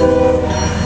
Música